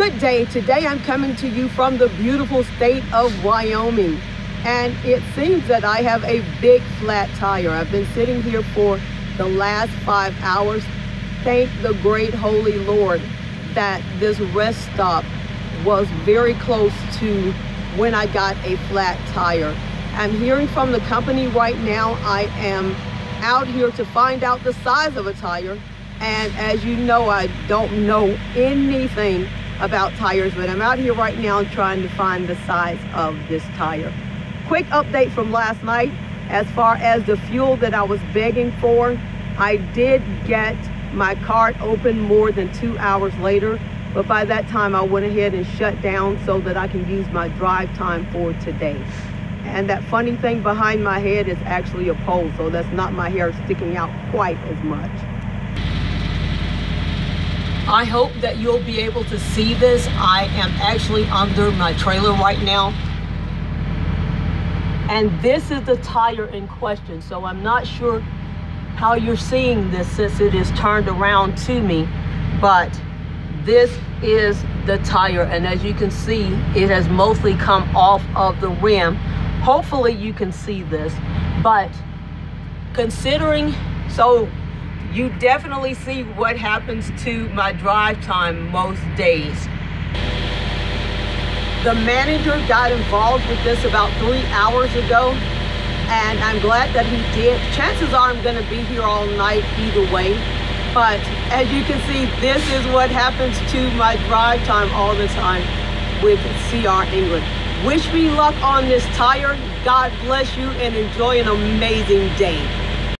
Good day. Today I'm coming to you from the beautiful state of Wyoming. And it seems that I have a big flat tire. I've been sitting here for the last five hours. Thank the great holy Lord that this rest stop was very close to when I got a flat tire. I'm hearing from the company right now. I am out here to find out the size of a tire. And as you know, I don't know anything about tires, but I'm out here right now trying to find the size of this tire. Quick update from last night as far as the fuel that I was begging for. I did get my cart open more than two hours later, but by that time I went ahead and shut down so that I can use my drive time for today. And that funny thing behind my head is actually a pole, so that's not my hair sticking out quite as much. I hope that you'll be able to see this. I am actually under my trailer right now. And this is the tire in question. So I'm not sure how you're seeing this since it is turned around to me. But this is the tire. And as you can see, it has mostly come off of the rim. Hopefully you can see this. But considering, so you definitely see what happens to my drive time most days. The manager got involved with this about three hours ago, and I'm glad that he did. Chances are I'm gonna be here all night either way, but as you can see, this is what happens to my drive time all the time with CR England. Wish me luck on this tire. God bless you and enjoy an amazing day.